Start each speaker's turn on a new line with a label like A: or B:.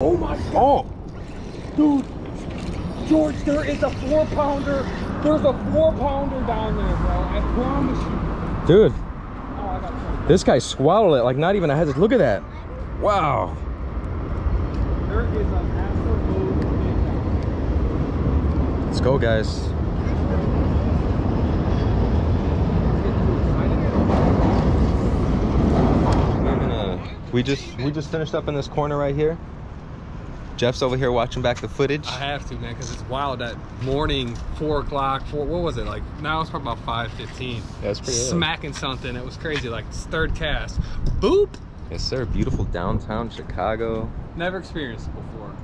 A: Oh my god,
B: Oh,
A: dude. George, there is a four pounder. There's a four pounder down there, bro. I promise you.
B: dude,
A: Oh, I got something.
B: this guy swallowed it like not even a hesitation. Look at that. Wow.
A: There is an absolute.
B: Let's go, guys. Gonna- We just we just finished up in this corner right here. Jeff's over here watching back the footage.
A: I have to, man, because it's wild. That morning, four o'clock, four. What was it like? Now it's probably about five fifteen.
B: It's pretty early.
A: Smacking something. It was crazy. Like third cast. Boop.
B: Yes, sir. Beautiful downtown Chicago.
A: Never experienced it before.